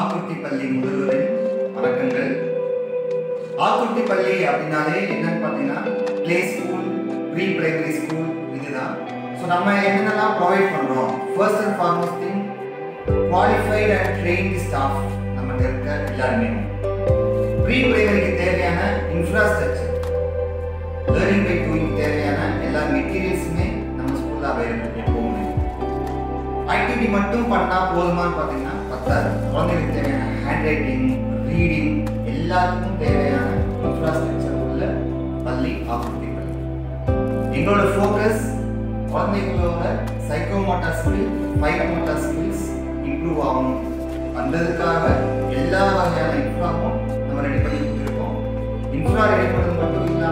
ஆக்குட்டி பள்ளி முதல்வரின் வணக்கங்கள். ஆக்குட்டி பள்ளி அப்படின்னாலே என்னன்னு பார்த்தீங்கன்னா play school pre primary school இதுதான். ஸோ நம்ம என்னென்னலாம் ப்ரொவைட் பண்ணுறோம் first and foremost thing qualified and trained staff நம்மகிட்ட இருக்க எல்லாருமே. ப்ரீ பிரைமரிக்கு தேவையான இன்ஃப்ராஸ்ட்ரக்சர் லேர்னிங் பை டூயிங் தேவையான எல்லா மெட்டீரியல்ஸுமே நம்ம ஸ்கூலில் அவைலபிள் ஆக்டிவிட்டி மட்டும் பண்ணால் போதுமான்னு பார்த்தீங்கன்னா பத்தாது. குழந்தைகளுக்கு தேவையான ஹேண்ட் ரைட்டிங் ரீடிங் எல்லாத்துக்கும் தேவையான இன்ஃப்ராஸ்ட்ரக்சர் உள்ள பள்ளி ஆக்குட்டி பள்ளி எங்களோட ஃபோக்கஸ் குழந்தைகளோட psychomotor skill fine motor skills improve ஆகும். அந்ததுக்காக எல்லா வகையான இன்ஃப்ராவும் நம்ம ரெடி பண்ணி கொடுத்துருக்கோம். இன்ஃப்ரா ரெடி பண்ணுறது மட்டும் இல்லாமல்